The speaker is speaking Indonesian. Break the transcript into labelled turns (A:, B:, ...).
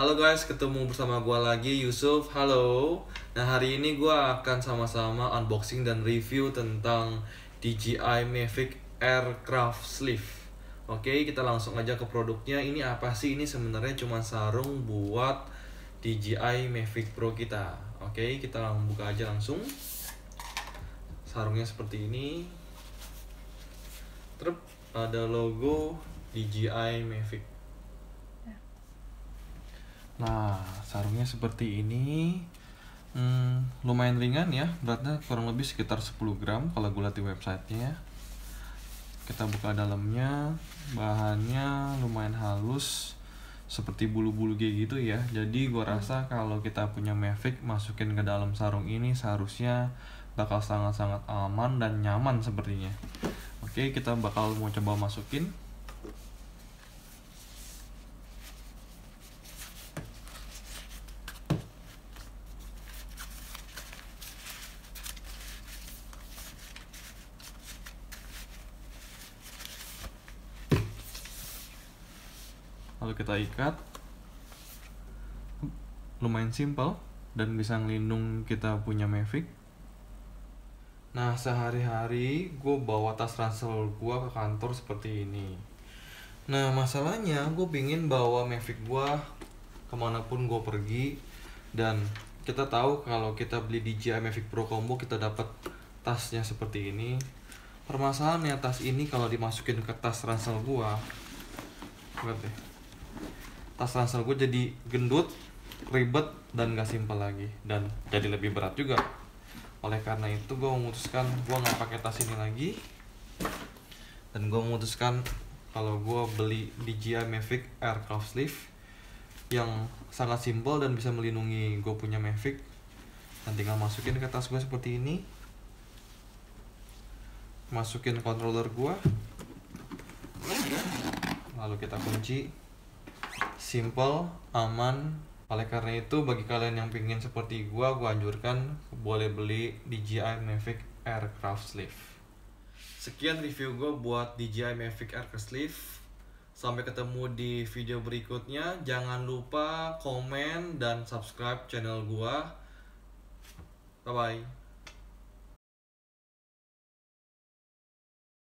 A: Halo guys, ketemu bersama gua lagi Yusuf. Halo. Nah, hari ini gua akan sama-sama unboxing dan review tentang DJI Mavic Aircraft Sleeve. Oke, kita langsung aja ke produknya. Ini apa sih? Ini sebenarnya cuma sarung buat DJI Mavic Pro kita. Oke, kita langsung buka aja langsung. Sarungnya seperti ini. Terus ada logo DJI Mavic Nah, sarungnya seperti ini. Hmm, lumayan ringan ya, beratnya kurang lebih sekitar 10 gram kalau gue lihat di websitenya. Kita buka dalamnya, bahannya lumayan halus, seperti bulu-bulu kayak gitu ya. Jadi gue rasa kalau kita punya Mavic masukin ke dalam sarung ini seharusnya bakal sangat-sangat aman dan nyaman sepertinya. Oke, kita bakal mau coba masukin. Lalu kita ikat. Lumayan simple dan bisa ngelindung kita punya Mavic. Nah sehari-hari gue bawa tas ransel gue ke kantor seperti ini. Nah masalahnya gue pingin bawa Mavic gue ke mana pun gue pergi. Dan kita tahu kalau kita beli DJI Mavic Pro Combo kita dapat tasnya seperti ini. Permasalahannya tas ini kalau dimasukin ke tas ransel gua deh tas ransel gue jadi gendut ribet dan gak simpel lagi. Dan jadi lebih berat juga. Oleh karena itu gue memutuskan gue nggak pakai tas ini lagi. Dan gue memutuskan kalau gue beli DJI Mavic Aircraft Sleeve yang sangat simpel dan bisa melindungi gue punya Mavic. Dan tinggal masukin ke tas gue seperti ini. Masukin controller gue lalu kita kunci simple, aman. Oleh karena itu, bagi kalian yang pingin seperti gua, gua anjurkan boleh beli DJI Mavic Aircraft Sleeve. Sekian review gue buat DJI Mavic Aircraft Sleeve. Sampai ketemu di video berikutnya. Jangan lupa komen dan subscribe channel gua. Bye bye.